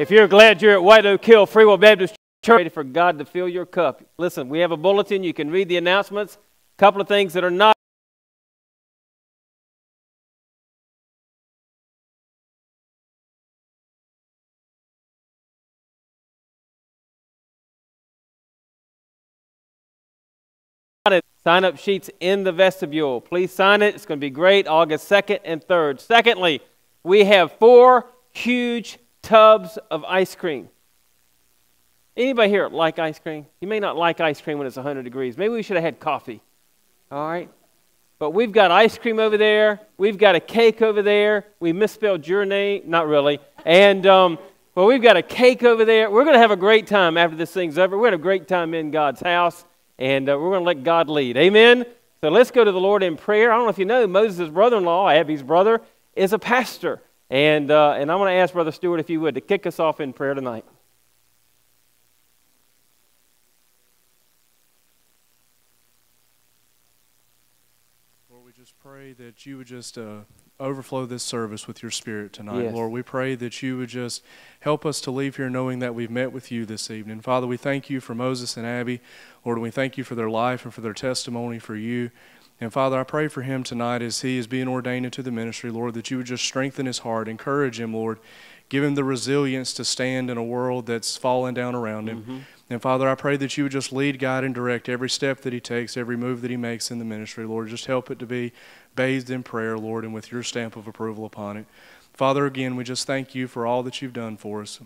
If you're glad you're at White Oak Hill Free Will Baptist Church, ready for God to fill your cup. Listen, we have a bulletin. You can read the announcements. A couple of things that are not. Sign up sheets in the vestibule. Please sign it. It's going to be great August 2nd and 3rd. Secondly, we have four huge tubs of ice cream. Anybody here like ice cream? You may not like ice cream when it's 100 degrees. Maybe we should have had coffee. All right? But we've got ice cream over there. We've got a cake over there. We misspelled your name. Not really. And, um, well, we've got a cake over there. We're going to have a great time after this thing's over. To have a great time in God's house and uh, we're going to let God lead. Amen? So let's go to the Lord in prayer. I don't know if you know, Moses' brother in law, Abby's brother, is a pastor. And, uh, and I'm going to ask Brother Stewart, if you would, to kick us off in prayer tonight. Lord, we just pray that you would just uh, overflow this service with your spirit tonight. Yes. Lord, we pray that you would just help us to leave here knowing that we've met with you this evening. Father, we thank you for Moses and Abby. Lord, we thank you for their life and for their testimony for you. And Father, I pray for him tonight as he is being ordained into the ministry, Lord, that you would just strengthen his heart, encourage him, Lord. Give him the resilience to stand in a world that's falling down around him. Mm-hmm. And Father, I pray that you would just lead, guide, and direct every step that he takes, every move that he makes in the ministry, Lord. Just help it to be bathed in prayer, Lord, and with your stamp of approval upon it. Father, again, we just thank you for all that you've done for us.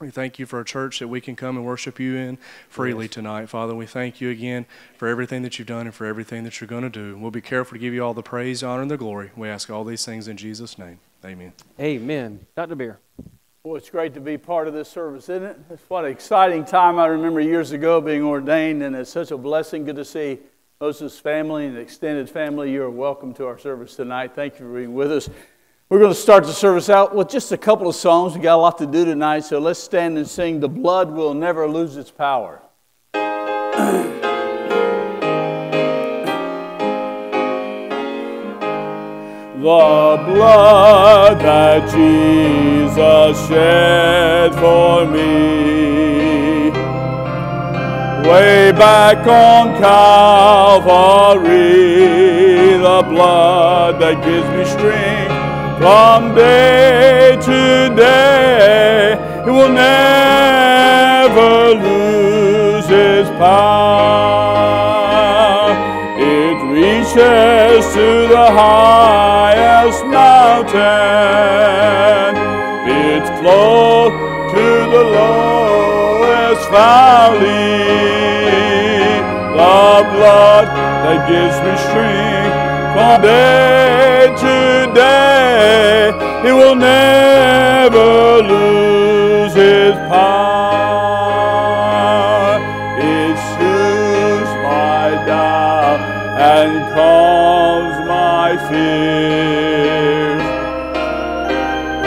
We thank you for a church that we can come and worship you in freely Yes. tonight. Father, we thank you again for everything that you've done and for everything that you're going to do. We'll be careful to give you all the praise, honor, and the glory. We ask all these things in Jesus' name. Amen. Amen. Dr. Beer. Well, it's great to be part of this service, isn't it? It's what an exciting time. I remember years ago being ordained, and it's such a blessing. Good to see Moses' family and extended family. You're welcome to our service tonight. Thank you for being with us. We're going to start the service out with just a couple of songs. We got a lot to do tonight, so let's stand and sing The Blood Will Never Lose Its Power. The blood that Jesus shed for me way back on Calvary, the blood that gives me strength from day to day, it will never lose its power. It reaches to the highest mountain. It flows to the lowest valley. The blood that gives me strength from day to day, it will never lose its power. It soothes my doubt and calms my fears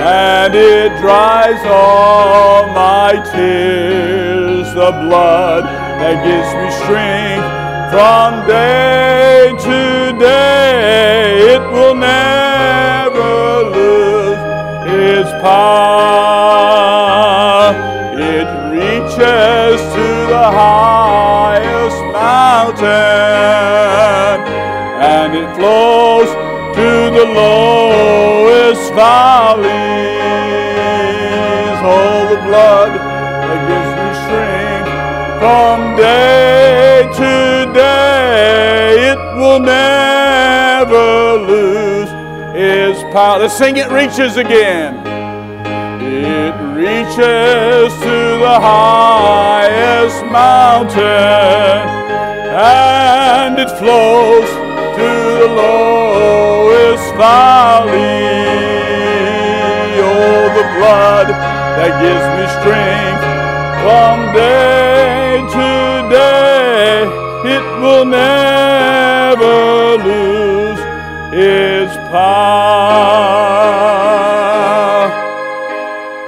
and it dries all my tears. The blood that gives me strength from day to day, it will never lose its power. It reaches to the highest mountain and it flows to the lowest valleys. Oh, the blood that gives me strength from day will never lose its power. Let's sing it reaches again. It reaches to the highest mountain and it flows to the lowest valley. Oh, the blood that gives me strength from day to day, it will never lose its power.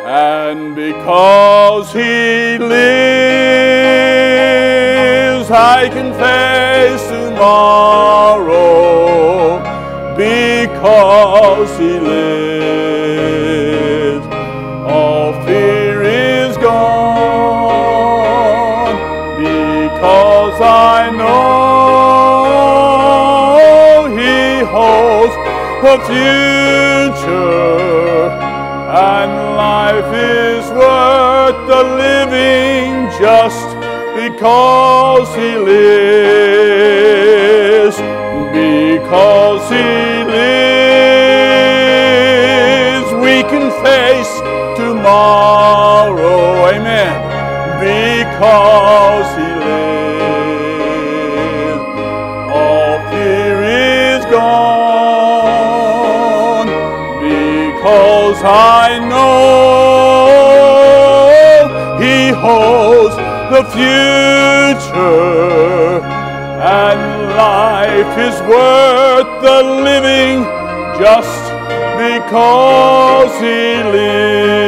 And because he lives, I can face tomorrow. Because he lives, the future, and life is worth the living just because He lives. Because He lives, we can face tomorrow. Amen. Because He lives, I know He holds the future, and life is worth the living just because He lives.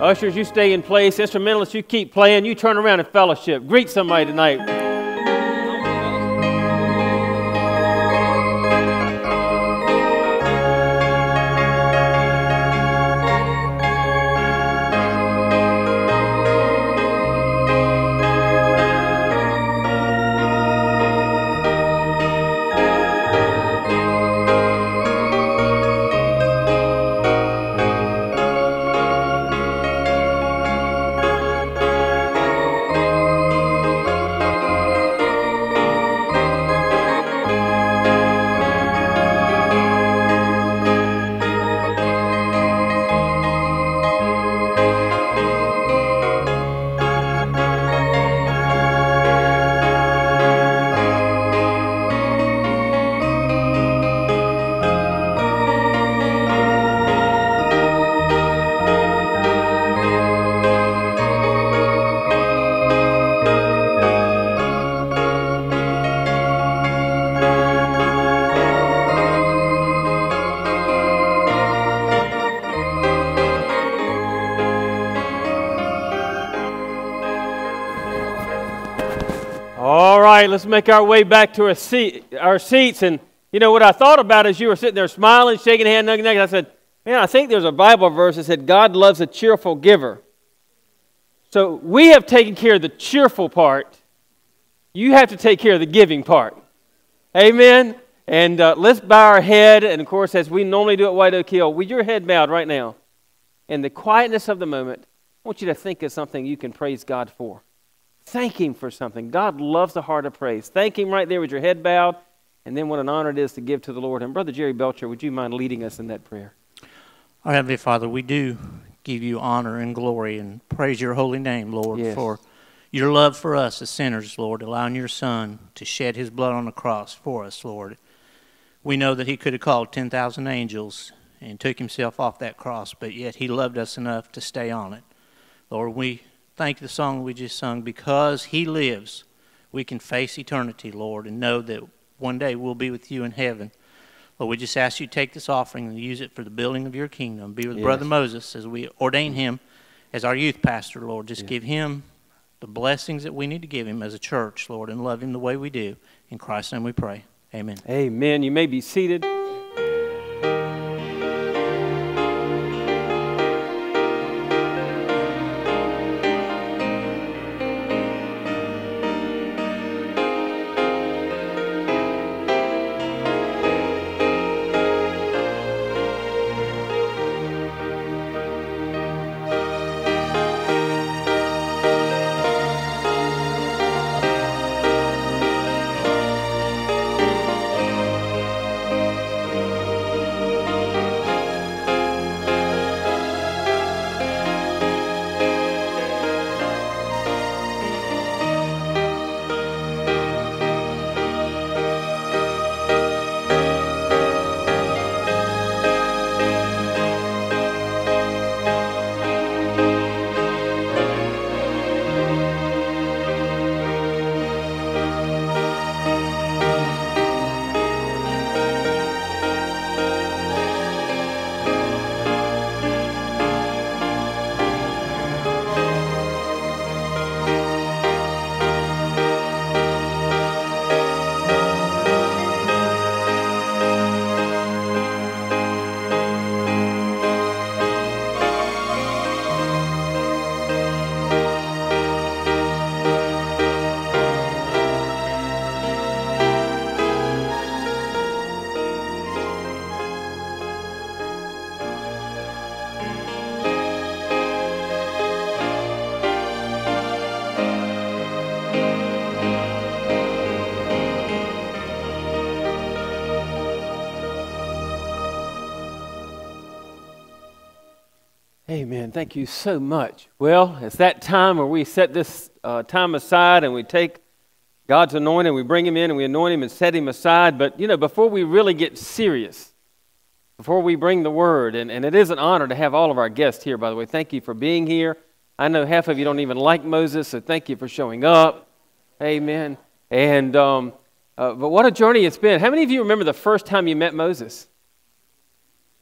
Ushers, you stay in place. Instrumentalists, you keep playing. You turn around and fellowship. Greet somebody tonight. Make our way back to our, seat, our seats. And you know what I thought about as you were sitting there smiling, shaking hand, nugging neck, I said, man, I think there's a Bible verse that said God loves a cheerful giver. So we have taken care of the cheerful part. You have to take care of the giving part. Amen. And uh, let's bow our head. And of course, as we normally do at White Oak Hill, with your head bowed right now, in the quietness of the moment, I want you to think of something you can praise God for. Thank Him for something. God loves the heart of praise. Thank Him right there with your head bowed. And then what an honor it is to give to the Lord. And Brother Jerry Belcher, would you mind leading us in that prayer? Our Heavenly Father, we do give you honor and glory and praise your holy name, Lord, Yes. for your love for us as sinners, Lord, allowing your Son to shed his blood on the cross for us, Lord. We know that he could have called 10,000 angels and took himself off that cross, but yet he loved us enough to stay on it. Lord, we thank the song we just sung. Because he lives, we can face eternity, Lord, and know that one day we'll be with you in heaven. Lord, we just ask you to take this offering and use it for the building of your kingdom. Be with Yes. Brother Moses as we ordain him as our youth pastor, Lord. Just give him the blessings that we need to give him as a church, Lord, and love him the way we do. In Christ's name we pray. Amen. Amen. You may be seated. Amen. Thank you so much. Well, it's that time where we set this uh, time aside and we take God's anointing, we bring him in and we anoint him and set him aside. But, you know, before we really get serious, before we bring the word, and, and it is an honor to have all of our guests here, by the way. Thank you for being here. I know half of you don't even like Moses, so thank you for showing up. Amen. And, um, uh, but what a journey it's been. How many of you remember the first time you met Moses?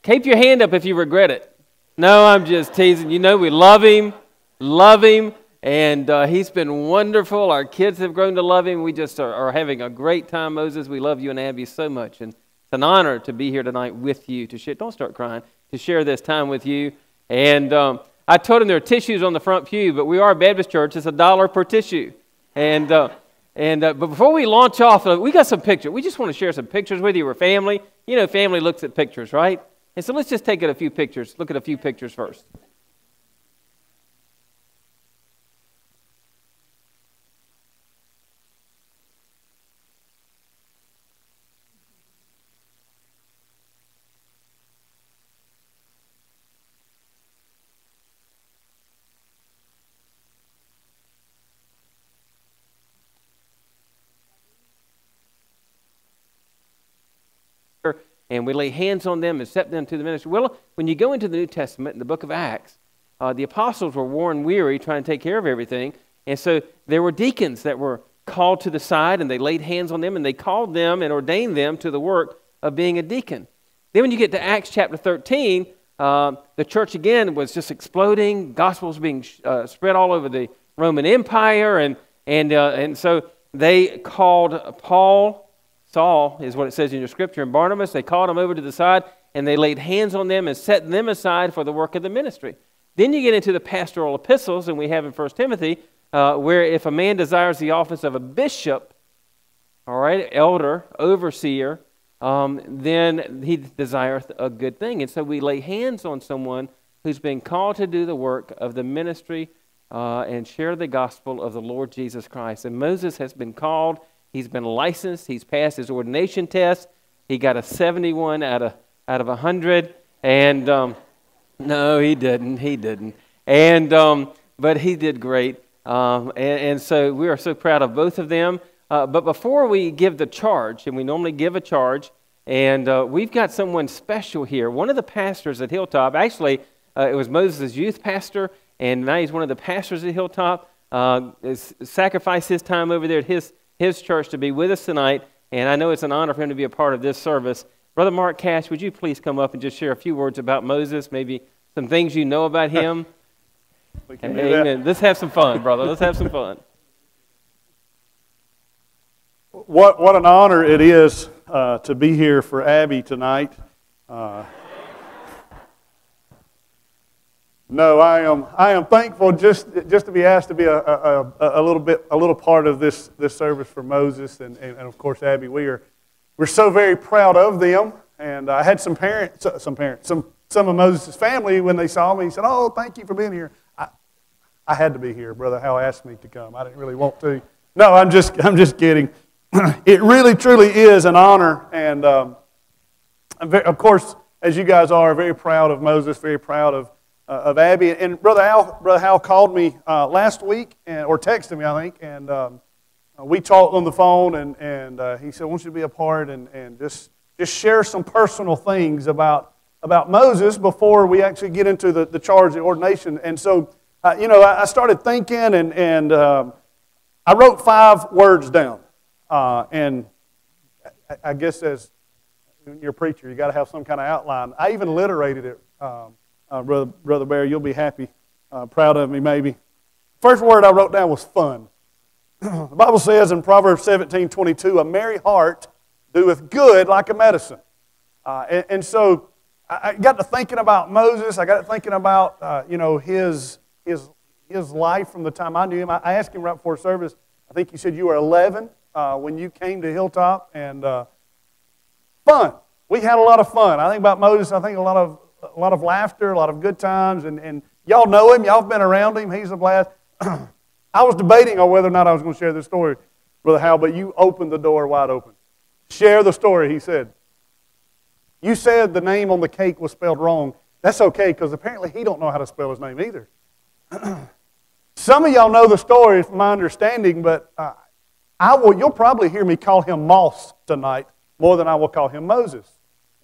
Keep your hand up if you regret it. No, I'm just teasing. You know, we love him, love him, and uh, he's been wonderful. Our kids have grown to love him. We just are, are, having a great time, Moses. We love you and Abby so much. And it's an honor to be here tonight with you to share. Don't start crying. To share this time with you. And um, I told him there are tissues on the front pew, but we are a Baptist church. It's a dollar per tissue. And, uh, and uh, but before we launch off, uh, we got some pictures. We just want to share some pictures with you. We're family. You know, family looks at pictures, right? And so let's just take a few pictures. Look at a few pictures first. And we lay hands on them and set them to the ministry. Well, when you go into the New Testament, in the book of Acts, uh, the apostles were worn weary trying to take care of everything. And so there were deacons that were called to the side, and they laid hands on them, and they called them and ordained them to the work of being a deacon. Then when you get to Acts chapter 13, uh, the church again was just exploding. Gospels being uh, spread all over the Roman Empire, and, and, uh, and so they called Paul Saul is what it says in your scripture, and Barnabas, they called them over to the side and they laid hands on them and set them aside for the work of the ministry. Then you get into the pastoral epistles, and we have in 1 Timothy, uh, where if a man desires the office of a bishop, all right, elder, overseer, um, then he desireth a good thing. And so we lay hands on someone who's been called to do the work of the ministry uh, and share the gospel of the Lord Jesus Christ. And Moses has been called He's been licensed. He's passed his ordination test. He got a 71 out of, out of 100. And um, no, he didn't. He didn't. And, um, but he did great. Um, and, and, so we are so proud of both of them. Uh, but before we give the charge, and we normally give a charge, and uh, we've got someone special here. One of the pastors at Hilltop, actually, uh, it was Moses' youth pastor, and now he's one of the pastors at Hilltop. Uh, sacrificed his time over there at his his church to be with us tonight, and I know it's an honor for him to be a part of this service. Brother Mark Cash, would you please come up and just share a few words about Moses, maybe some things you know about him? Amen. Let's have some fun, brother. Let's have some fun. What, what an honor it is uh, to be here for Abby tonight. Uh, no, I am, I am thankful just, just to be asked to be a, a, a, little bit, a little part of this, this service for Moses and, and, and, of course Abby. We are, we're so very proud of them. And I had some parents, some parents, some, some of Moses' family, when they saw me, said, oh, thank you for being here. I, I had to be here. Brother Hal asked me to come. I didn't really want to. No, I'm just, I'm just kidding. it really, truly is an honor. And um, very, of course, as you guys are, very proud of Moses, very proud of uh, of Abby. And Brother Al, Brother Hal called me uh, last week, and, or texted me, I think, and um, uh, we talked on the phone, and, and uh, he said, I want you to be a part and, and just, just share some personal things about, about Moses before we actually get into the, the charge, the ordination. And so, uh, you know, I, I, started thinking, and, and um, I wrote five words down. Uh, and I, I guess as you're a preacher, you got to have some kind of outline. I even alliterated it. Um, uh, Brother, Brother Bear, you'll be happy, uh, proud of me maybe. First word I wrote down was fun. the Bible says in Proverbs 17 22, a merry heart doeth good like a medicine. Uh, and, and, so I, I, got to thinking about Moses. I got to thinking about, uh, you know, his, his, his life from the time I knew him. I, I asked him right before service, I think you said you were 11 uh, when you came to Hilltop. And uh, fun. We had a lot of fun. I think about Moses, I think a lot of a lot of laughter, a lot of good times, and, and y'all know him. Y'all have been around him. He's a blast. I was debating on whether or not I was going to share this story, Brother Hal, but you opened the door wide open. Share the story, he said. You said the name on the cake was spelled wrong. that's okay because apparently he don't know how to spell his name either. Some of y'all know the story from my understanding, but uh, I will, you'll probably hear me call him Moss tonight more than I will call him Moses.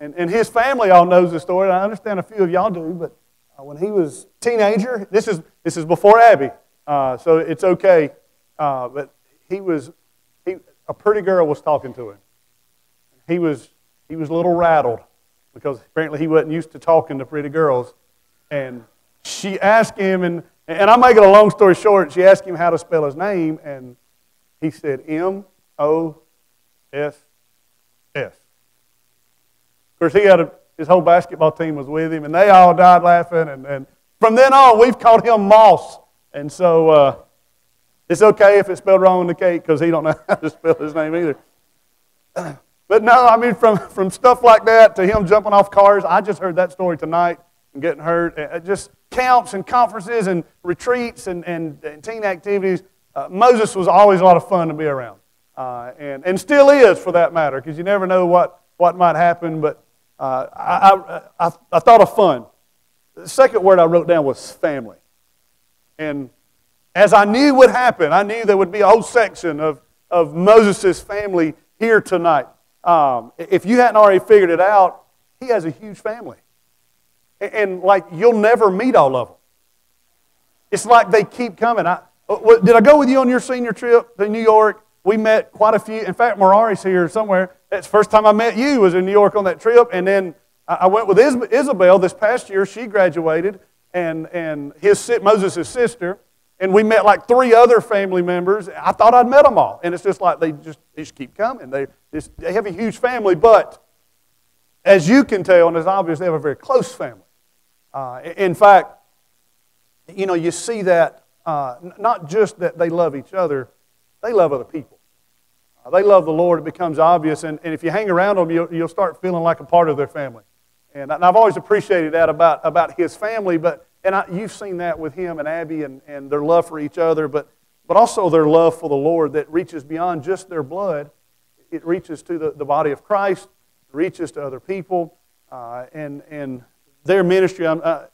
And, and his family all knows the story. and I understand a few of y'all do, but uh, when he was teenager, this is, this is before Abby, uh, so it's okay. Uh, but he was, he, a pretty girl was talking to him. He was, he was a little rattled because apparently he wasn't used to talking to pretty girls. And she asked him, and, and I'm making a long story short, she asked him how to spell his name, and he said M O S course, he had a, his whole basketball team was with him, and they all died laughing. And, and from then on, we've called him Moss. And so uh, it's okay if it's spelled wrong in the cake because he don't know how to spell his name either. But no, I mean, from, from stuff like that to him jumping off cars, I just heard that story tonight and getting hurt. It just camps and conferences and retreats and, and, and teen activities. Uh, Moses was always a lot of fun to be around. Uh, and, and still is, for that matter, because you never know what, what might happen. But uh, I, I, I, I thought of fun. The second word I wrote down was family. And as I knew would happen, I knew there would be a whole section of, of Moses' family here tonight. Um, if you hadn't already figured it out, he has a huge family. And, and, like, you'll never meet all of them. It's like they keep coming. I, uh, did I go with you on your senior trip to New York? We met quite a few. In fact, Morari's here somewhere. That's the first time I met you was in New York on that trip. And then I went with Isabel this past year. She graduated, and, and his, Moses' sister and we met like three other family members. I thought I'd met them all. And it's just like they just, they just keep coming. They, just, they have a huge family, but as you can tell, and it's obvious, they have a very close family. Uh, in fact, you know, you see that uh, not just that they love each other, they love other people. Uh, they love the Lord. It becomes obvious. And, and if you hang around them, you'll, you'll start feeling like a part of their family. And, and I've always appreciated that about, about his family, but and I, you've seen that with him and Abby and, and their love for each other, but, but also their love for the Lord that reaches beyond just their blood. It reaches to the, the body of Christ, it reaches to other people, uh, and, and their ministry, I'm uh,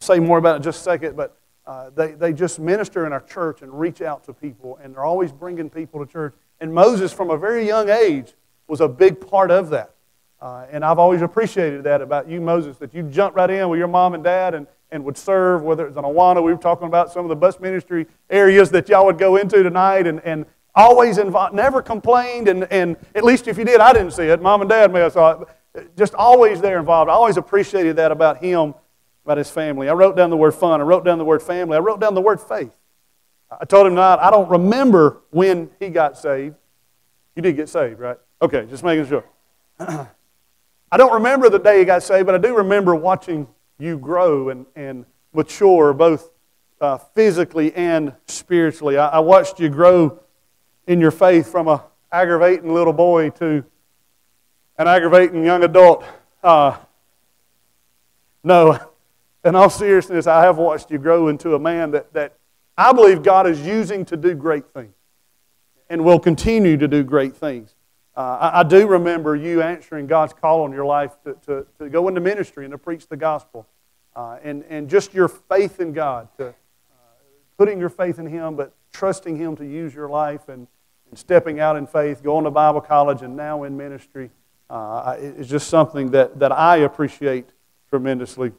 say more about it in just a second, but uh, they, they just minister in our church and reach out to people, and they're always bringing people to church. And Moses, from a very young age, was a big part of that. Uh, and I've always appreciated that about you, Moses, that you jumped right in with your mom and dad and, and would serve, whether it's in Awana. We were talking about some of the bus ministry areas that y'all would go into tonight and, and always involved, never complained. And, and at least if you did, I didn't see it. Mom and dad may have saw it. Just always there involved. I always appreciated that about him, about his family. I wrote down the word fun. I wrote down the word family. I wrote down the word faith. I told him not, I don't remember when he got saved. You did get saved, right? Okay, just making sure. I don't remember the day he got saved, but I do remember watching you grow and, and mature both uh, physically and spiritually. I, I, watched you grow in your faith from a aggravating little boy to an aggravating young adult. Uh, no, in all seriousness, I have watched you grow into a man that, that I believe God is using to do great things and will continue to do great things. Uh, I, I, do remember you answering God's call on your life to, to, to go into ministry and to preach the gospel. Uh, and, and just your faith in God, to, uh, putting your faith in Him, but trusting Him to use your life and, and stepping out in faith, going to Bible college, and now in ministry uh, is just something that, that I appreciate tremendously.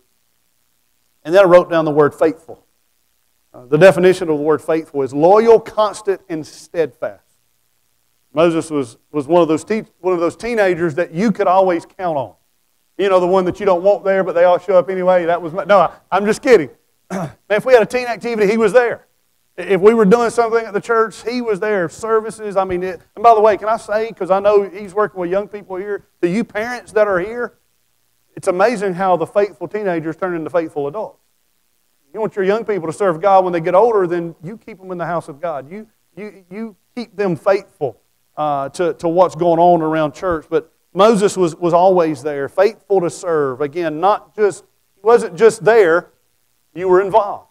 And then I wrote down the word faithful. Uh, the definition of the word faithful is loyal, constant, and steadfast. Moses was, was one, of those te- one of those teenagers that you could always count on. You know, the one that you don't want there, but they all show up anyway. That was my, no, I, I'm just kidding. Man, if we had a teen activity, he was there. If we were doing something at the church, he was there. Services, I mean, it, and by the way, can I say, because I know he's working with young people here, to you parents that are here, it's amazing how the faithful teenagers turn into faithful adults. You want your young people to serve God when they get older, then you keep them in the house of God. You, you, you keep them faithful uh, to, to what's going on around church. But Moses was, was always there, faithful to serve. Again, not just, he wasn't just there, you were involved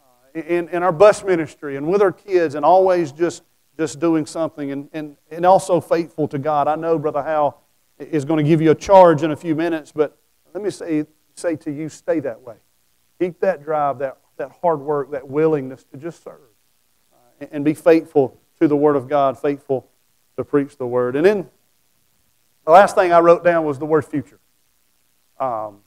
uh, in, in our bus ministry and with our kids and always just, just doing something and, and, and also faithful to God. I know Brother Hal is going to give you a charge in a few minutes, but let me say say to you, stay that way. Keep that drive, that, that hard work, that willingness to just serve. And, and be faithful to the Word of God, faithful to preach the Word. And then the last thing I wrote down was the word future. Um,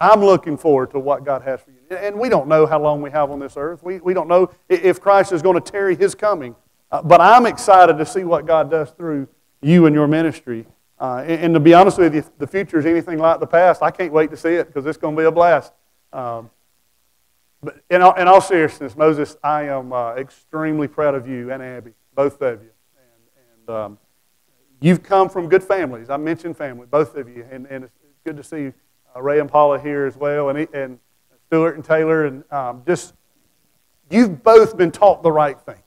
I'm looking forward to what God has for you. And we don't know how long we have on this earth. We, we don't know if Christ is going to tarry his coming. Uh, but I'm excited to see what God does through you and your ministry. Uh, and, and, to be honest with you, if the future is anything like the past, I can't wait to see it because it's going to be a blast. Um, but in all, in all, seriousness, Moses, I am uh, extremely proud of you and Abby, both of you. And, and um, you've come from good families. I mentioned family, both of you. And, and it's good to see uh, Ray and Paula here as well, and, and Stuart and Taylor. And um, just, you've both been taught the right thing.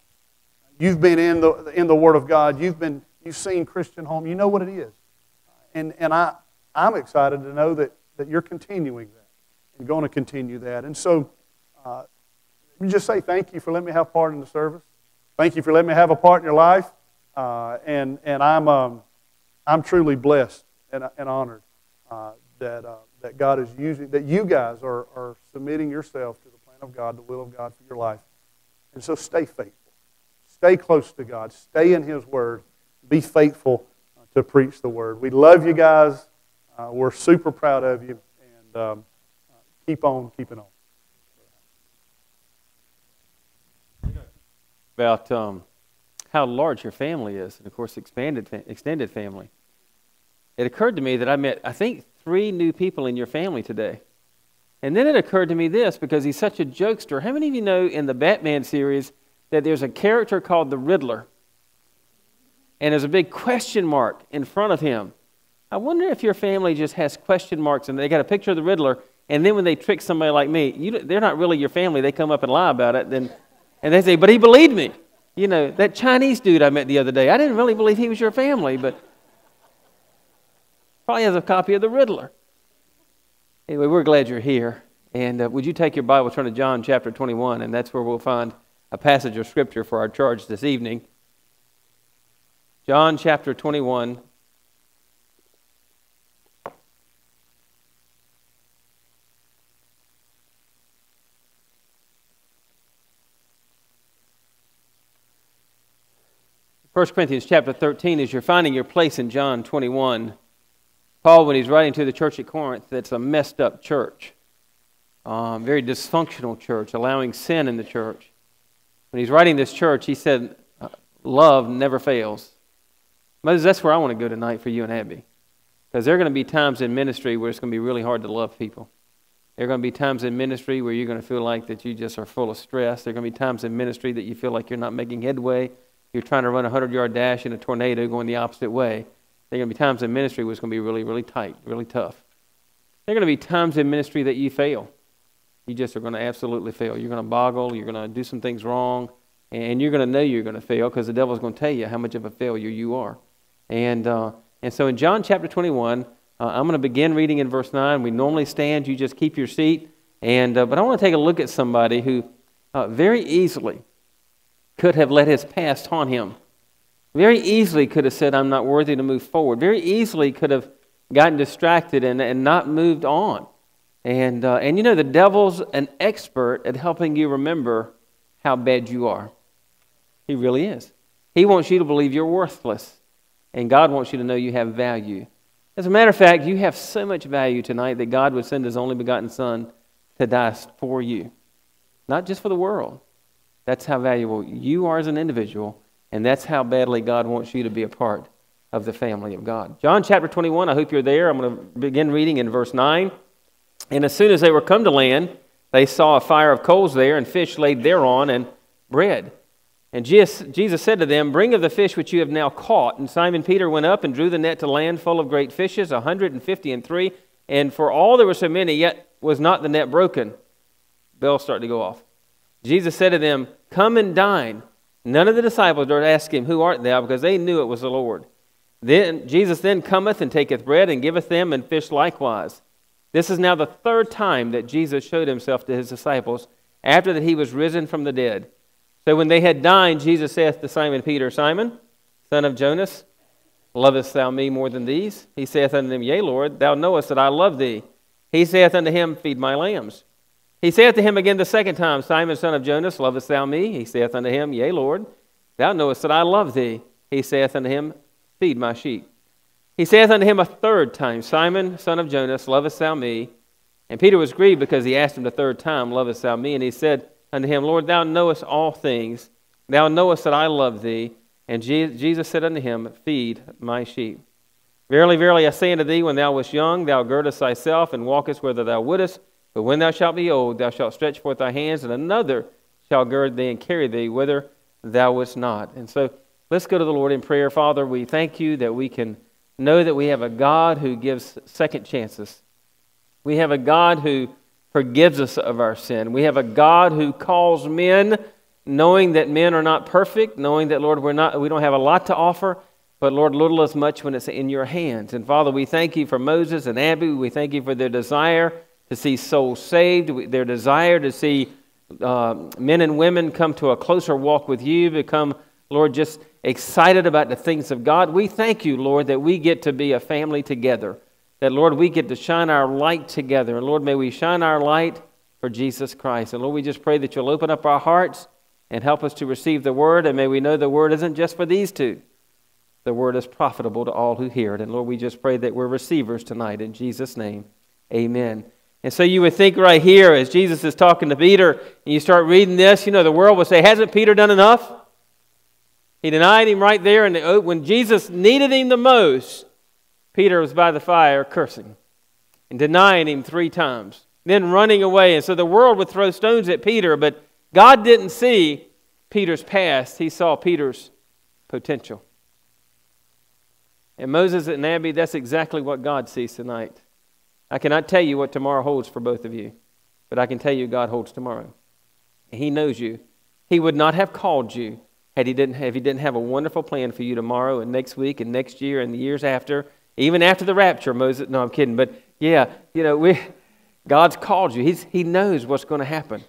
You've been in the, in the Word of God. You've, been, you've seen Christian home. You know what it is. And, and I, I'm excited to know that, that you're continuing that and going to continue that. And so, uh, let me just say thank you for letting me have part in the service. Thank you for letting me have a part in your life. Uh, and and I'm, um, I'm truly blessed and, and honored uh, that, uh, that God is using, that you guys are, are submitting yourself to the plan of God, the will of God for your life. And so stay faithful. Stay close to God. Stay in His Word. Be faithful to preach the Word. We love you guys. Uh, we're super proud of you. And um, keep on keeping on. About um, how large your family is, and of course, expanded, extended family. It occurred to me that I met, I think, three new people in your family today. And then it occurred to me this because he's such a jokester. How many of you know in the Batman series that there's a character called the Riddler, and there's a big question mark in front of him. I wonder if your family just has question marks and they got a picture of the Riddler, and then when they trick somebody like me, you, they're not really your family. They come up and lie about it, then, and they say, "But he believed me." You know that Chinese dude I met the other day. I didn't really believe he was your family, but probably has a copy of the Riddler. Anyway, we're glad you're here. And uh, would you take your Bible, turn to John chapter 21, and that's where we'll find a passage of Scripture for our charge this evening. John chapter 21. First Corinthians chapter 13, as you're finding your place in John 21, Paul, when he's writing to the church at Corinth, that's a messed up church, um, very dysfunctional church, allowing sin in the church. When he's writing this church, he said, Love never fails. Moses, that's where I want to go tonight for you and Abby. Because there are going to be times in ministry where it's going to be really hard to love people. There are going to be times in ministry where you're going to feel like that you just are full of stress. There are going to be times in ministry that you feel like you're not making headway. You're trying to run a 100 yard dash in a tornado going the opposite way. There are going to be times in ministry where it's going to be really, really tight, really tough. There are going to be times in ministry that you fail you just are going to absolutely fail. You're going to boggle, you're going to do some things wrong, and you're going to know you're going to fail because the devil's going to tell you how much of a failure you are. And, uh, and so in John chapter 21, uh, I'm going to begin reading in verse 9. We normally stand, you just keep your seat. And, uh, but I want to take a look at somebody who uh, very easily could have let his past haunt him. Very easily could have said, I'm not worthy to move forward. Very easily could have gotten distracted and, and not moved on. And, uh, and you know, the devil's an expert at helping you remember how bad you are. He really is. He wants you to believe you're worthless, and God wants you to know you have value. As a matter of fact, you have so much value tonight that God would send His only begotten Son to die for you, not just for the world. That's how valuable you are as an individual, and that's how badly God wants you to be a part of the family of God. John chapter 21, I hope you're there. I'm going to begin reading in verse 9. And as soon as they were come to land, they saw a fire of coals there, and fish laid thereon, and bread. And Jesus said to them, Bring of the fish which you have now caught. And Simon Peter went up and drew the net to land full of great fishes, a hundred and fifty and three. And for all there were so many, yet was not the net broken. Bells started to go off. Jesus said to them, Come and dine. None of the disciples dared ask him, Who art thou? because they knew it was the Lord. Then Jesus then cometh and taketh bread and giveth them, and fish likewise. This is now the third time that Jesus showed himself to his disciples after that he was risen from the dead. So when they had dined, Jesus saith to Simon Peter, Simon, son of Jonas, Lovest thou me more than these? He saith unto them, Yea, Lord, thou knowest that I love thee. He saith unto him, Feed my lambs. He saith to him again the second time, Simon, son of Jonas, lovest thou me? He saith unto him, Yea, Lord, thou knowest that I love thee. He saith unto him, Feed my sheep. He saith unto him a third time, Simon, son of Jonas, lovest thou me? And Peter was grieved because he asked him the third time, Lovest thou me? And he said unto him, Lord, thou knowest all things. Thou knowest that I love thee. And Jesus said unto him, Feed my sheep. Verily, verily, I say unto thee, when thou wast young, thou girdest thyself and walkest whither thou wouldest. But when thou shalt be old, thou shalt stretch forth thy hands, and another shall gird thee and carry thee whither thou wouldst not. And so let's go to the Lord in prayer. Father, we thank you that we can know that we have a God who gives second chances. We have a God who forgives us of our sin. We have a God who calls men knowing that men are not perfect, knowing that, Lord, we're not, we don't have a lot to offer, but, Lord, little as much when it's in your hands. And, Father, we thank you for Moses and Abby. We thank you for their desire to see souls saved, their desire to see uh, men and women come to a closer walk with you, become, Lord, just excited about the things of God. We thank you, Lord, that we get to be a family together. That, Lord, we get to shine our light together. And, Lord, may we shine our light for Jesus Christ. And, Lord, we just pray that you'll open up our hearts and help us to receive the word. And may we know the word isn't just for these two, the word is profitable to all who hear it. And Lord, we just pray that we're receivers tonight in Jesus' name. Amen. And so you would think right here, as Jesus is talking to Peter, and you start reading this, you know, the world would say, Hasn't Peter done enough? He denied him right there. And when Jesus needed him the most, Peter was by the fire cursing and denying him three times, then running away. And so the world would throw stones at Peter, but God didn't see Peter's past, he saw Peter's potential. And Moses and Abby, that's exactly what God sees tonight. I cannot tell you what tomorrow holds for both of you, but I can tell you God holds tomorrow. He knows you. He would not have called you had he didn't have, he didn't have a wonderful plan for you tomorrow and next week and next year and the years after, even after the rapture, Moses. No, I'm kidding. But yeah, you know, we, God's called you. He's, he knows what's going to happen.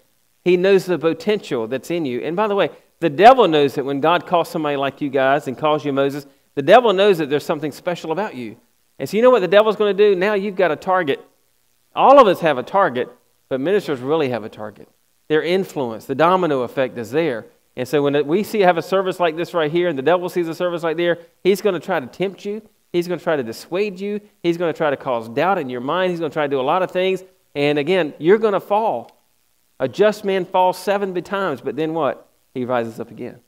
He knows the potential that's in you. And by the way, the devil knows that when God calls somebody like you guys and calls you Moses, the devil knows that there's something special about you. And so you know what the devil's going to do? Now you've got a target. All of us have a target, but ministers really have a target. Their influence, the domino effect is there. And so when we see have a service like this right here, and the devil sees a service like there, he's going to try to tempt you. He's going to try to dissuade you. He's going to try to cause doubt in your mind. He's going to try to do a lot of things. And again, you're going to fall. A just man falls seven times, but then what? He rises up again.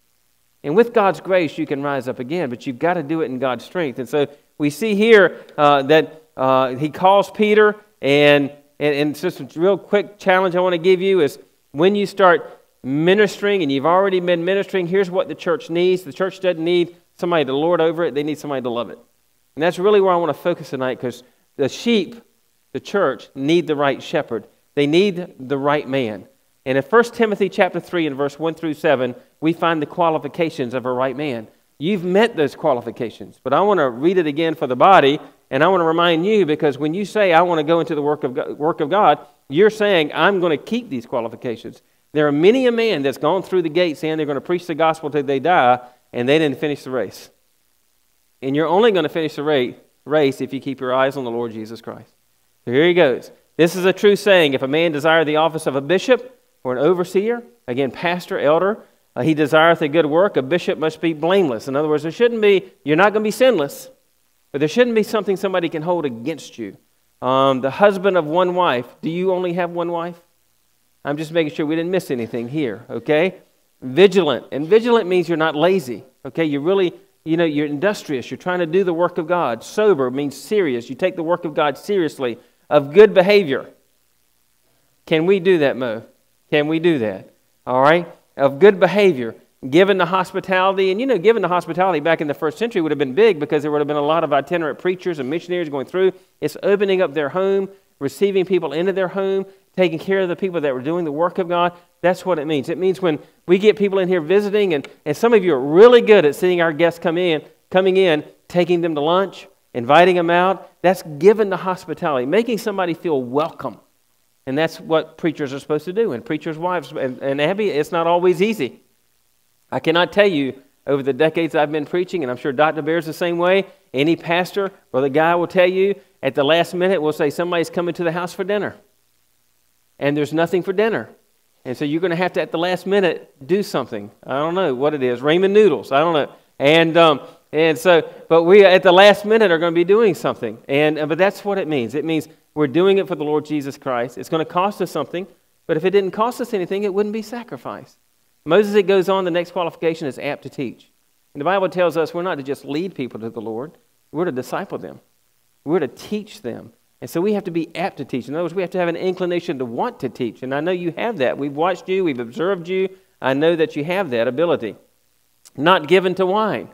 And with God's grace, you can rise up again, but you've got to do it in God's strength. And so we see here uh, that uh, he calls Peter, and, and, and just a real quick challenge I want to give you is when you start ministering and you've already been ministering, here's what the church needs. The church doesn't need somebody to lord over it, they need somebody to love it. And that's really where I want to focus tonight because the sheep, the church, need the right shepherd. They need the right man. And in 1 Timothy chapter 3 and verse 1 through 7, we find the qualifications of a right man. You've met those qualifications, but I want to read it again for the body, and I want to remind you because when you say, I want to go into the work of God, work of God you're saying, I'm going to keep these qualifications. There are many a man that's gone through the gate saying they're going to preach the gospel till they die, and they didn't finish the race. And you're only going to finish the race if you keep your eyes on the Lord Jesus Christ. So here he goes. This is a true saying. If a man desire the office of a bishop or an overseer, again, pastor, elder, uh, he desireth a good work, a bishop must be blameless. In other words, there shouldn't be, you're not going to be sinless, but there shouldn't be something somebody can hold against you. Um, the husband of one wife, do you only have one wife? I'm just making sure we didn't miss anything here, okay? Vigilant. And vigilant means you're not lazy, okay? You're really, you know, you're industrious. You're trying to do the work of God. Sober means serious. You take the work of God seriously of good behavior. Can we do that, Mo? Can we do that? All right? Of good behavior, given the hospitality. And you know, given the hospitality back in the first century would have been big because there would have been a lot of itinerant preachers and missionaries going through. It's opening up their home, receiving people into their home, taking care of the people that were doing the work of God. That's what it means. It means when we get people in here visiting, and, and some of you are really good at seeing our guests come in, coming in, taking them to lunch, inviting them out. That's given the hospitality, making somebody feel welcome. And that's what preachers are supposed to do, and preachers' wives. And, and Abby, it's not always easy. I cannot tell you over the decades I've been preaching, and I'm sure Dr. Bear's the same way, Any pastor, or the guy will tell you at the last minute, we'll say somebody's coming to the house for dinner. And there's nothing for dinner. And so you're going to have to, at the last minute, do something. I don't know what it is. Ramen noodles. I don't know. And, um, and so, but we at the last minute are going to be doing something. And, uh, but that's what it means. It means we're doing it for the Lord Jesus Christ. It's going to cost us something. But if it didn't cost us anything, it wouldn't be sacrifice. Moses, it goes on, the next qualification is apt to teach. And the Bible tells us we're not to just lead people to the Lord, we're to disciple them, we're to teach them. And so we have to be apt to teach. In other words, we have to have an inclination to want to teach. And I know you have that. We've watched you, we've observed you. I know that you have that ability. Not given to wine.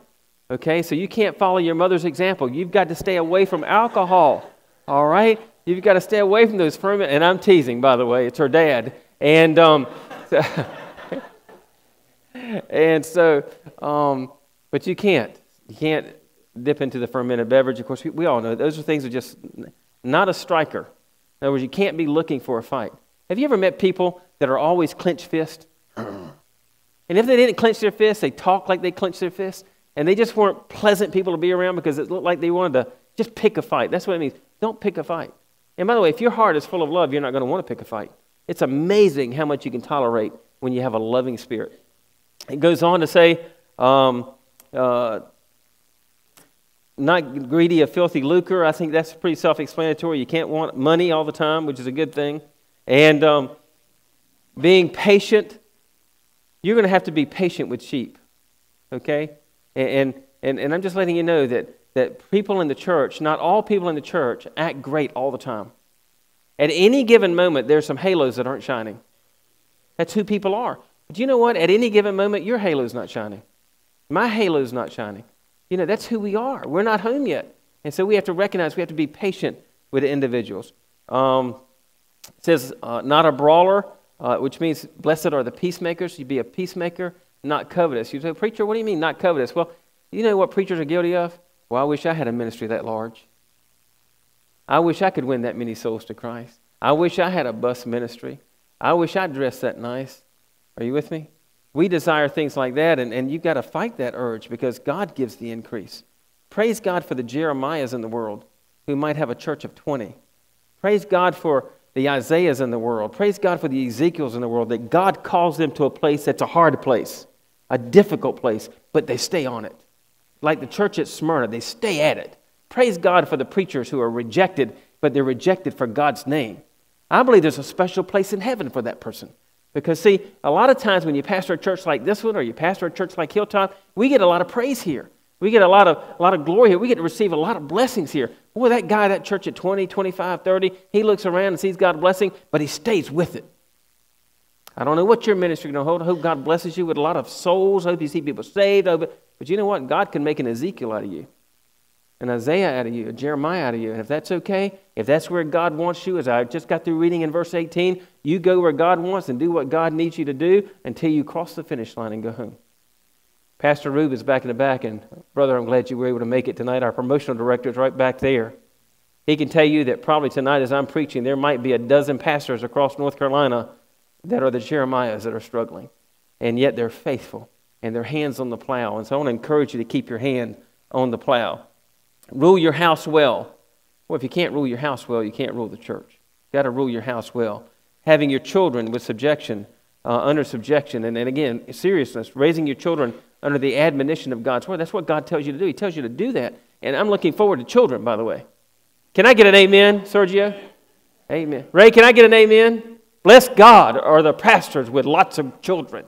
Okay, so you can't follow your mother's example. You've got to stay away from alcohol. All right? You've got to stay away from those ferment. And I'm teasing, by the way. It's her dad. And, um, and so, um, but you can't. You can't dip into the fermented beverage. Of course, we, we all know those are things that just not a striker. In other words, you can't be looking for a fight. Have you ever met people that are always clenched fist? and if they didn't clench their fists, they talk like they clenched their fists, and they just weren't pleasant people to be around because it looked like they wanted to just pick a fight. That's what it means. Don't pick a fight. And by the way, if your heart is full of love, you're not going to want to pick a fight. It's amazing how much you can tolerate when you have a loving spirit. It goes on to say, um, uh, not greedy of filthy lucre. I think that's pretty self explanatory. You can't want money all the time, which is a good thing. And um, being patient, you're going to have to be patient with sheep. Okay? And, and, and I'm just letting you know that, that people in the church, not all people in the church, act great all the time. At any given moment, there's some halos that aren't shining. That's who people are. But you know what? At any given moment, your halo's not shining. My halo's not shining. You know, that's who we are. We're not home yet. And so we have to recognize we have to be patient with individuals. Um, it says, uh, not a brawler, uh, which means blessed are the peacemakers. You be a peacemaker, not covetous. You say, Preacher, what do you mean, not covetous? Well, you know what preachers are guilty of? Well, I wish I had a ministry that large. I wish I could win that many souls to Christ. I wish I had a bus ministry. I wish I dressed that nice. Are you with me? We desire things like that, and, and you've got to fight that urge because God gives the increase. Praise God for the Jeremiahs in the world who might have a church of 20. Praise God for the Isaiahs in the world. Praise God for the Ezekiels in the world that God calls them to a place that's a hard place, a difficult place, but they stay on it. Like the church at Smyrna, they stay at it. Praise God for the preachers who are rejected, but they're rejected for God's name. I believe there's a special place in heaven for that person. Because, see, a lot of times when you pastor a church like this one or you pastor a church like Hilltop, we get a lot of praise here. We get a lot of, a lot of glory here. We get to receive a lot of blessings here. Boy, that guy, that church at 20, 25, 30, he looks around and sees God's blessing, but he stays with it. I don't know what your ministry is going to hold. I hope God blesses you with a lot of souls. I hope you see people saved. But you know what? God can make an Ezekiel out of you an Isaiah out of you, a Jeremiah out of you. And if that's okay, if that's where God wants you, as I just got through reading in verse 18, you go where God wants and do what God needs you to do until you cross the finish line and go home. Pastor Rube is back in the back, and brother, I'm glad you were able to make it tonight. Our promotional director is right back there. He can tell you that probably tonight, as I'm preaching, there might be a dozen pastors across North Carolina that are the Jeremiahs that are struggling, and yet they're faithful and their hands on the plow. And so I want to encourage you to keep your hand on the plow. Rule your house well. Well, if you can't rule your house well, you can't rule the church. You've got to rule your house well. Having your children with subjection, uh, under subjection, and then again, seriousness, raising your children under the admonition of God's word. That's what God tells you to do. He tells you to do that. And I'm looking forward to children, by the way. Can I get an amen, Sergio? Amen. Ray, can I get an amen? Bless God are the pastors with lots of children.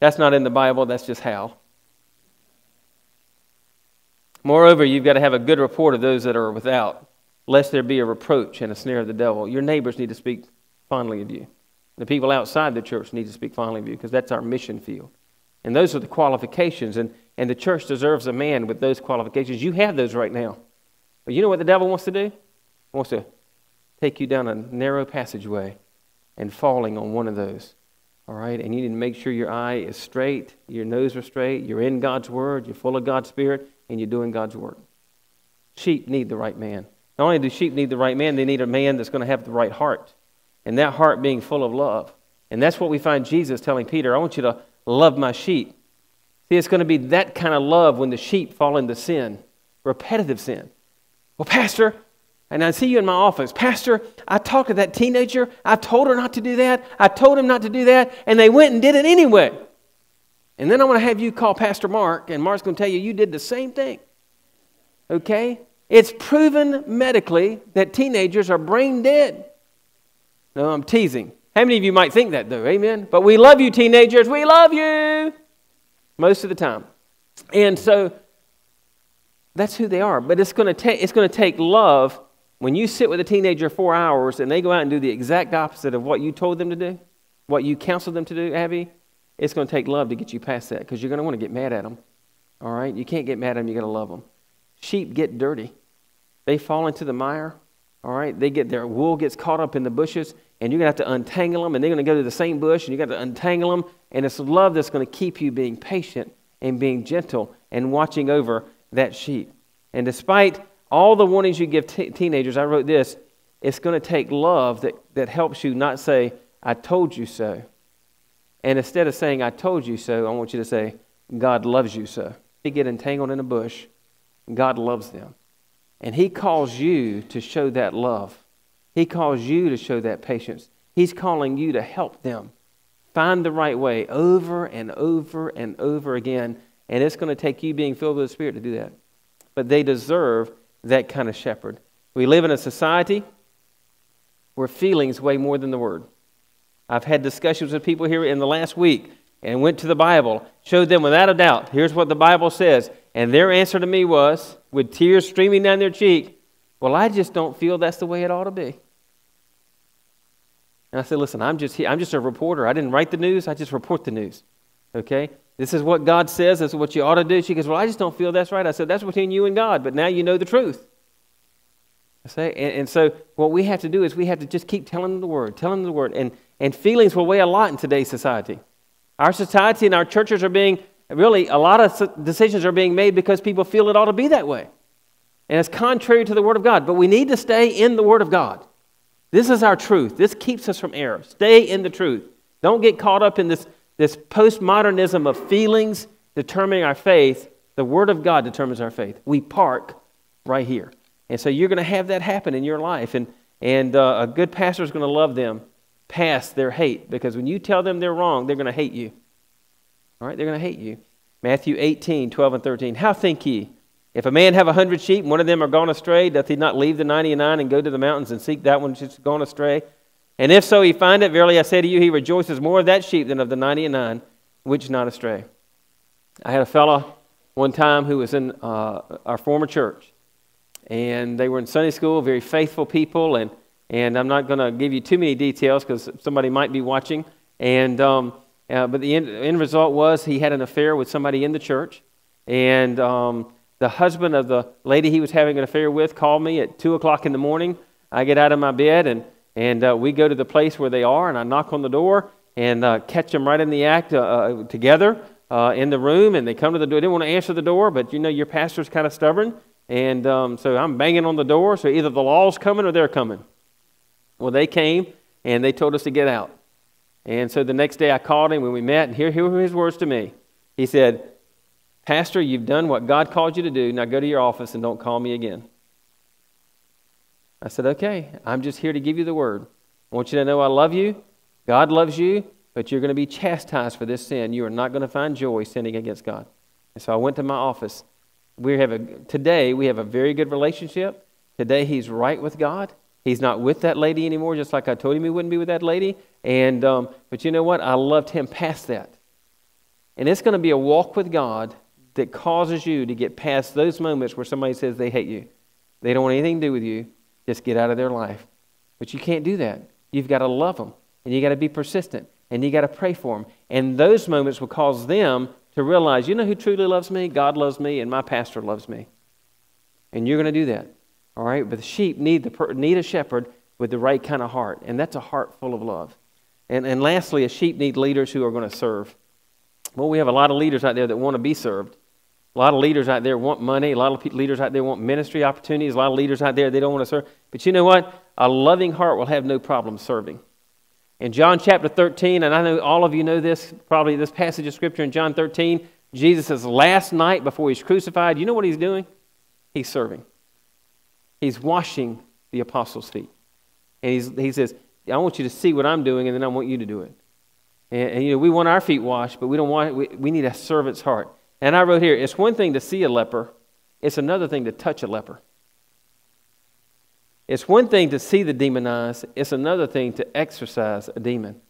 That's not in the Bible, that's just how. Moreover, you've got to have a good report of those that are without, lest there be a reproach and a snare of the devil. Your neighbors need to speak fondly of you. The people outside the church need to speak fondly of you because that's our mission field. And those are the qualifications, and, and the church deserves a man with those qualifications. You have those right now. But you know what the devil wants to do? He wants to take you down a narrow passageway and falling on one of those. All right? And you need to make sure your eye is straight, your nose is straight, you're in God's Word, you're full of God's Spirit, and you're doing God's work. Sheep need the right man. Not only do sheep need the right man, they need a man that's going to have the right heart. And that heart being full of love. And that's what we find Jesus telling Peter I want you to love my sheep. See, it's going to be that kind of love when the sheep fall into sin. repetitive sin. Well, Pastor, and I see you in my office. Pastor, I talked to that teenager. I told her not to do that. I told him not to do that, and they went and did it anyway. And then I'm going to have you call Pastor Mark, and Mark's going to tell you you did the same thing. Okay? It's proven medically that teenagers are brain dead. No, I'm teasing. How many of you might think that, though? Amen? But we love you, teenagers. We love you most of the time. And so that's who they are. But it's going to take, it's going to take love when you sit with a teenager four hours and they go out and do the exact opposite of what you told them to do, what you counseled them to do, Abby. It's going to take love to get you past that because you're going to want to get mad at them. All right? You can't get mad at them. you got to love them. Sheep get dirty. They fall into the mire. All right? They get their wool gets caught up in the bushes, and you're going to have to untangle them, and they're going to go to the same bush, and you got to untangle them. And it's love that's going to keep you being patient and being gentle and watching over that sheep. And despite all the warnings you give t- teenagers, I wrote this it's going to take love that, that helps you not say, I told you so. And instead of saying, I told you so, I want you to say, God loves you so. They get entangled in a bush, God loves them. And He calls you to show that love. He calls you to show that patience. He's calling you to help them find the right way over and over and over again. And it's going to take you being filled with the Spirit to do that. But they deserve that kind of shepherd. We live in a society where feelings weigh more than the word. I've had discussions with people here in the last week and went to the Bible, showed them without a doubt, here's what the Bible says. And their answer to me was, with tears streaming down their cheek, Well, I just don't feel that's the way it ought to be. And I said, Listen, I'm just, here, I'm just a reporter. I didn't write the news, I just report the news. Okay? This is what God says. This is what you ought to do. She goes, Well, I just don't feel that's right. I said, That's between you and God, but now you know the truth. I say, and, and so what we have to do is we have to just keep telling them the word, telling them the word. And, and feelings will weigh a lot in today's society. Our society and our churches are being really, a lot of decisions are being made because people feel it ought to be that way. And it's contrary to the Word of God. But we need to stay in the Word of God. This is our truth. This keeps us from error. Stay in the truth. Don't get caught up in this, this postmodernism of feelings determining our faith. The Word of God determines our faith. We park right here. And so you're going to have that happen in your life. And, and uh, a good pastor is going to love them past their hate because when you tell them they're wrong, they're going to hate you. All right, they're going to hate you. Matthew 18, 12 and 13. How think ye? If a man have a hundred sheep, and one of them are gone astray, doth he not leave the ninety and nine and go to the mountains and seek that one which is gone astray? And if so he find it, verily I say to you, he rejoices more of that sheep than of the ninety and nine which not astray. I had a fellow one time who was in uh, our former church, and they were in Sunday school, very faithful people, and, and I'm not going to give you too many details because somebody might be watching. And um, uh, but the end, end, result was he had an affair with somebody in the church. And um, the husband of the lady he was having an affair with called me at 2 o'clock in the morning. I get out of my bed and, and uh, we go to the place where they are. And I knock on the door and uh, catch them right in the act uh, uh, together uh, in the room. And they come to the door. They didn't want to answer the door, but you know, your pastor's kind of stubborn. And um, so I'm banging on the door. So either the law's coming or they're coming. Well, they came and they told us to get out. And so the next day I called him when we met, and here, here were his words to me. He said, Pastor, you've done what God called you to do. Now go to your office and don't call me again. I said, Okay, I'm just here to give you the word. I want you to know I love you. God loves you, but you're going to be chastised for this sin. You are not going to find joy sinning against God. And so I went to my office. We have a, today, we have a very good relationship. Today, he's right with God. He's not with that lady anymore, just like I told him he wouldn't be with that lady. And, um, but you know what? I loved him past that. And it's going to be a walk with God that causes you to get past those moments where somebody says they hate you. They don't want anything to do with you. Just get out of their life. But you can't do that. You've got to love them. And you got to be persistent. And you got to pray for them. And those moments will cause them to realize, you know who truly loves me? God loves me, and my pastor loves me. And you're going to do that. All right? But the sheep need, the, need a shepherd with the right kind of heart, and that's a heart full of love. And, and lastly, a sheep need leaders who are going to serve. Well, we have a lot of leaders out there that want to be served. A lot of leaders out there want money. A lot of leaders out there want ministry opportunities. A lot of leaders out there, they don't want to serve. But you know what? A loving heart will have no problem serving. In John chapter 13, and I know all of you know this, probably this passage of scripture in John 13, Jesus' last night before he's crucified, you know what he's doing? He's serving. He's washing the apostles' feet. And he says, I want you to see what I'm doing, and then I want you to do it. And, and you know, we want our feet washed, but we don't want we, we need a servant's heart. And I wrote here, it's one thing to see a leper, it's another thing to touch a leper. It's one thing to see the demonized, it's another thing to exorcise a demon.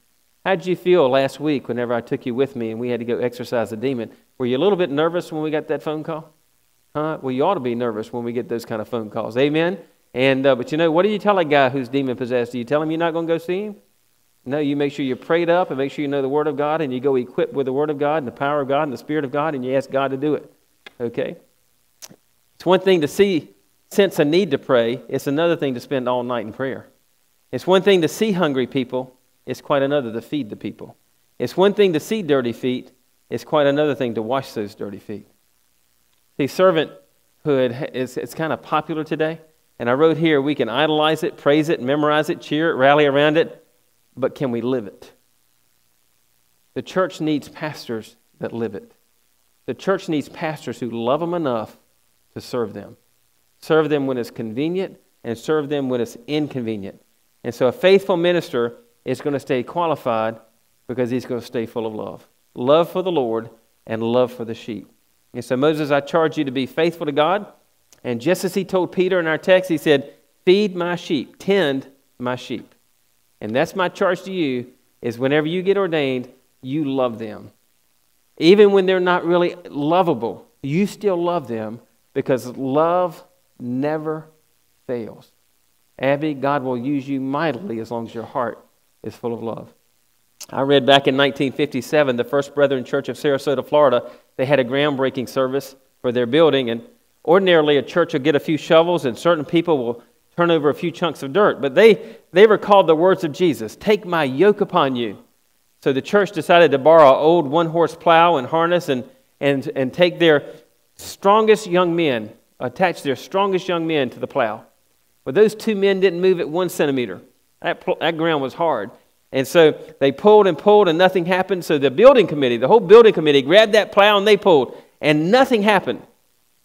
How did you feel last week whenever I took you with me and we had to go exorcise a demon? Were you a little bit nervous when we got that phone call? Huh? Well, you ought to be nervous when we get those kind of phone calls. Amen? And, uh, but you know, what do you tell a guy who's demon possessed? Do you tell him you're not going to go see him? No, you make sure you're prayed up and make sure you know the Word of God and you go equipped with the Word of God and the power of God and the Spirit of God and you ask God to do it. Okay? It's one thing to see, sense a need to pray, it's another thing to spend all night in prayer. It's one thing to see hungry people, it's quite another to feed the people. It's one thing to see dirty feet, it's quite another thing to wash those dirty feet. See, servanthood is it's kind of popular today. And I wrote here we can idolize it, praise it, memorize it, cheer it, rally around it, but can we live it? The church needs pastors that live it. The church needs pastors who love them enough to serve them. Serve them when it's convenient and serve them when it's inconvenient. And so a faithful minister is going to stay qualified because he's going to stay full of love love for the Lord and love for the sheep. And so, Moses, I charge you to be faithful to God. And just as he told Peter in our text, he said, Feed my sheep, tend my sheep. And that's my charge to you is whenever you get ordained, you love them. Even when they're not really lovable, you still love them because love never fails. Abby, God will use you mightily as long as your heart is full of love. I read back in 1957, the First Brethren Church of Sarasota, Florida, they had a groundbreaking service for their building. And ordinarily, a church will get a few shovels and certain people will turn over a few chunks of dirt. But they, they recalled the words of Jesus Take my yoke upon you. So the church decided to borrow an old one horse plow and harness and, and, and take their strongest young men, attach their strongest young men to the plow. But those two men didn't move it one centimeter. That, that ground was hard. And so they pulled and pulled and nothing happened. So the building committee, the whole building committee, grabbed that plow and they pulled and nothing happened.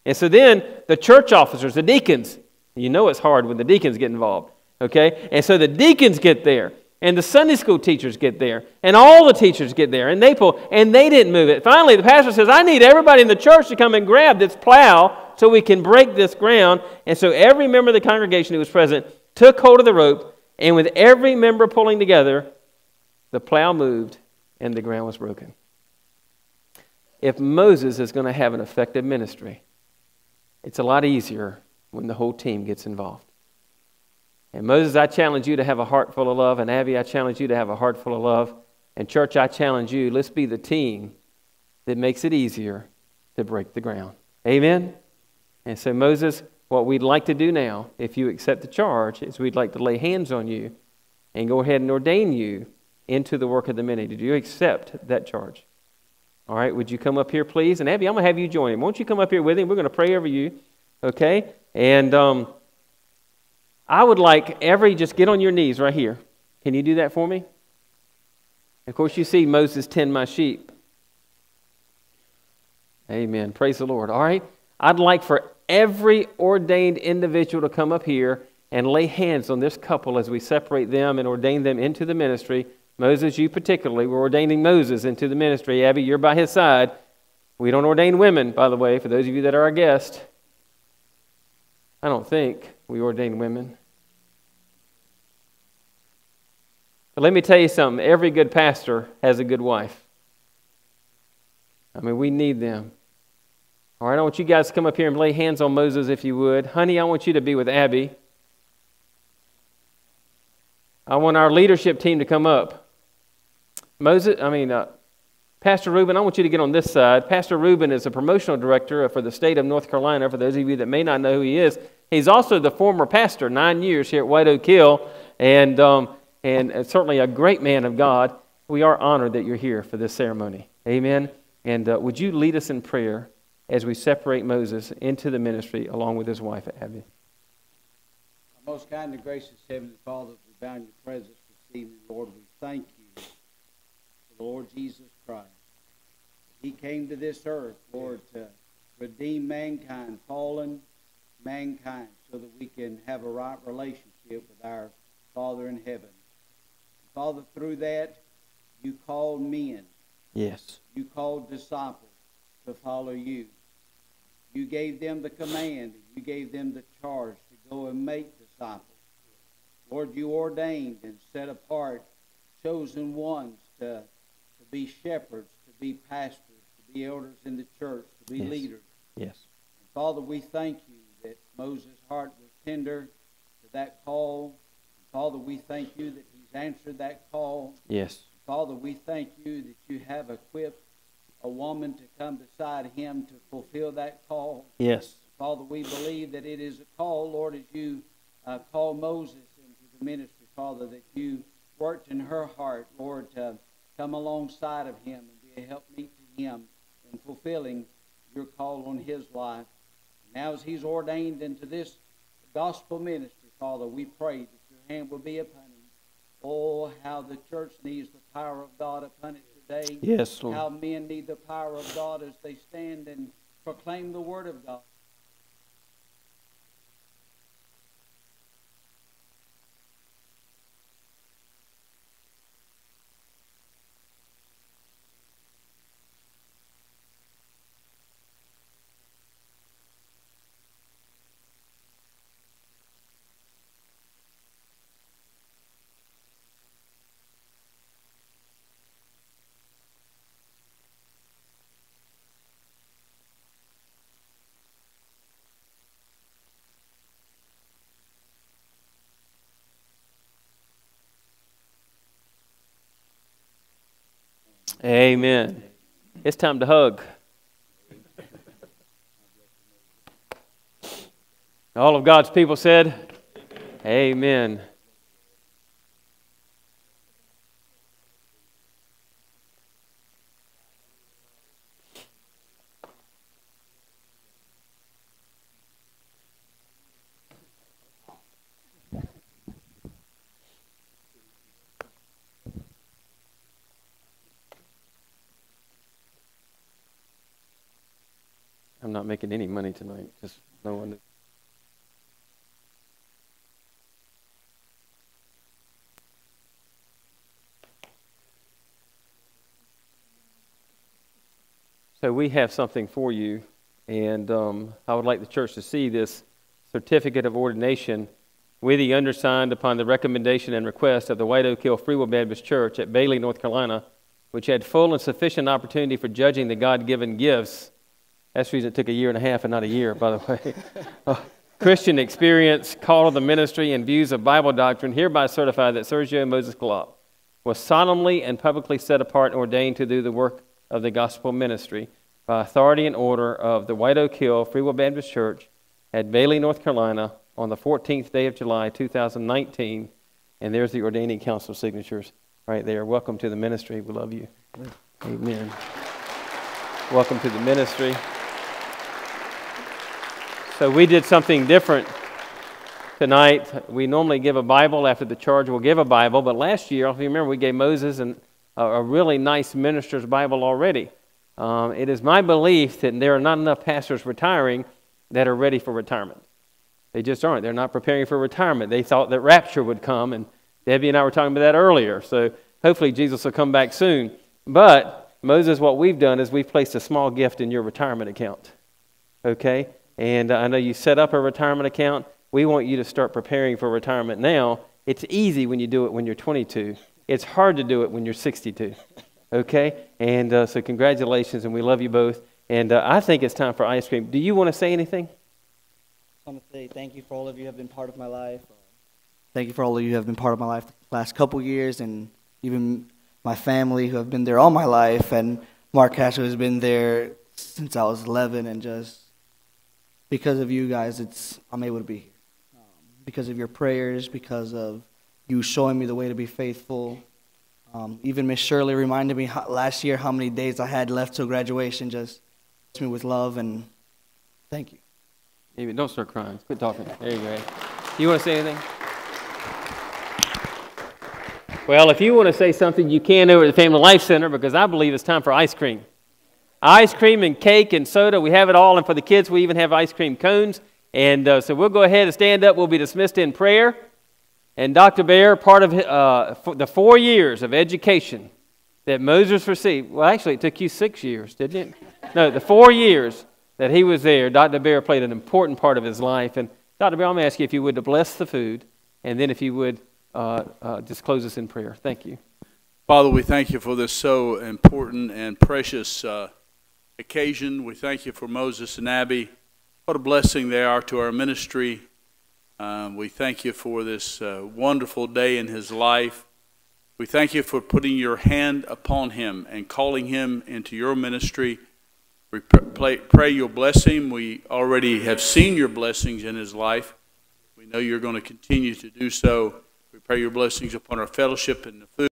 And so then the church officers, the deacons, you know it's hard when the deacons get involved, okay? And so the deacons get there, and the Sunday school teachers get there, and all the teachers get there, and they pull, and they didn't move it. Finally, the pastor says, I need everybody in the church to come and grab this plow so we can break this ground. And so every member of the congregation who was present took hold of the rope, and with every member pulling together, the plow moved, and the ground was broken. If Moses is going to have an effective ministry, it's a lot easier when the whole team gets involved. And Moses, I challenge you to have a heart full of love. And Abby, I challenge you to have a heart full of love. And church, I challenge you, let's be the team that makes it easier to break the ground. Amen? And so, Moses, what we'd like to do now, if you accept the charge, is we'd like to lay hands on you and go ahead and ordain you into the work of the ministry. Do you accept that charge? All right, would you come up here, please? And Abby, I'm going to have you join him. Won't you come up here with him? We're going to pray over you. Okay? And um, I would like every, just get on your knees right here. Can you do that for me? Of course, you see Moses tend my sheep. Amen. Praise the Lord. All right? I'd like for every ordained individual to come up here and lay hands on this couple as we separate them and ordain them into the ministry. Moses, you particularly, we're ordaining Moses into the ministry. Abby, you're by his side. We don't ordain women, by the way, for those of you that are our guests. I don't think we ordain women. But let me tell you something every good pastor has a good wife. I mean, we need them. All right, I want you guys to come up here and lay hands on Moses if you would. Honey, I want you to be with Abby. I want our leadership team to come up. Moses, I mean, uh, Pastor Ruben, I want you to get on this side. Pastor Ruben is a promotional director for the state of North Carolina. For those of you that may not know who he is, he's also the former pastor, nine years here at White Oak Hill, and, um, and certainly a great man of God. We are honored that you're here for this ceremony. Amen. And uh, would you lead us in prayer as we separate Moses into the ministry along with his wife, Abby? Our most kind and gracious Heavenly Father, we bow in your presence this evening, Lord. We thank you for the Lord Jesus Christ. He came to this earth, Lord, to redeem mankind, fallen mankind so that we can have a right relationship with our Father in heaven. Father, through that, you called men. Yes. You called disciples to follow you. You gave them the command. You gave them the charge to go and make disciples. Lord, you ordained and set apart chosen ones to, to be shepherds, to be pastors, to be elders in the church, to be Yes. leaders. Yes. Father, we thank you that Moses' heart was tender to that call. And Father, we thank you that he's answered that call. Yes. Father, we thank you that you have equipped a woman to come beside him to fulfill that call. Yes. Father, we believe that it is a call, Lord, as you uh, call Moses into the ministry, Father, that you worked in her heart, Lord, to come alongside of him and be a helpmeet to him in fulfilling your call on his life. Now, as he's ordained into this gospel ministry, Father, we pray that your hand will be upon him. Oh, how the church needs the power of God upon it today. Yes, Lord. How men need the power of God as they stand and proclaim the word of God. Amen. It's time to hug. All of God's people said, Amen. Making any money tonight. Just no one. So we have something for you, and um, I would like the church to see this certificate of ordination with the undersigned upon the recommendation and request of the White Oak Hill Free Will Baptist Church at Bailey, North Carolina, which had full and sufficient opportunity for judging the God given gifts. That's the reason it took a year and a half and not a year, by the way. Christian experience, call of the ministry, and views of Bible doctrine hereby certify that Sergio Moses Kalop was solemnly and publicly set apart and ordained to do the work of the gospel ministry by authority and order of the White Oak Hill Free Will Baptist Church at Bailey, North Carolina, on the 14th day of July, 2019. And there's the ordaining council signatures right there. Welcome to the ministry. We love you. Amen. Welcome to the ministry. So we did something different tonight. We normally give a Bible after the charge. We'll give a Bible, but last year, if you remember, we gave Moses an, a, a really nice minister's Bible already. Um, it is my belief that there are not enough pastors retiring that are ready for retirement. They just aren't. They're not preparing for retirement. They thought that rapture would come, and Debbie and I were talking about that earlier. So hopefully Jesus will come back soon. But Moses, what we've done is we've placed a small gift in your retirement account. Okay? And I know you set up a retirement account. We want you to start preparing for retirement now. It's easy when you do it when you're 22. It's hard to do it when you're 62. Okay? And uh, so, congratulations, and we love you both. And uh, I think it's time for ice cream. Do you want to say anything? I want to say thank you for all of you who have been part of my life. Thank you for all of you who have been part of my life the last couple years, and even my family who have been there all my life, and Mark Castro has been there since I was 11, and just because of you guys, it's I'm able to be here. Um, because of your prayers, because of you showing me the way to be faithful. Um, even Miss Shirley reminded me how, last year how many days I had left till graduation. Just me with love and thank you. David, don't start crying. Quit talking. There you go. You want to say anything? Well, if you want to say something, you can over at the Family Life Center because I believe it's time for ice cream. Ice cream and cake and soda, we have it all. And for the kids, we even have ice cream cones And uh, so we'll go ahead and stand up. We'll be dismissed in prayer. And Dr. Bear, part of uh, the four years of education that Moses received, well, actually, it took you six years, didn't it? No, the four years that he was there, Dr. Bear played an important part of his life. And Dr. Bear, I'm going to ask you if you would to bless the food, and then if you would uh, uh, just close us in prayer. Thank you. Father, we thank you for this so important and precious uh, occasion. We thank you for Moses and Abby. What a blessing they are to our ministry. Um, we thank you for this uh, wonderful day in his life. We thank you for putting your hand upon him and calling him into your ministry. We pray, pray you'll bless him. We already have seen your blessings in his life. We know you're going to continue to do so. We pray your blessings upon our fellowship and the food.